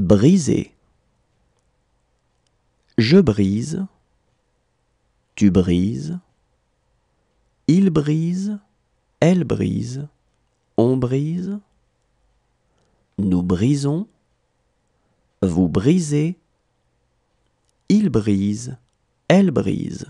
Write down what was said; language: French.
Briser. Je brise. Tu brises. Il brise. Elle brise. On brise. Nous brisons. Vous brisez. Il brise. Elle brise.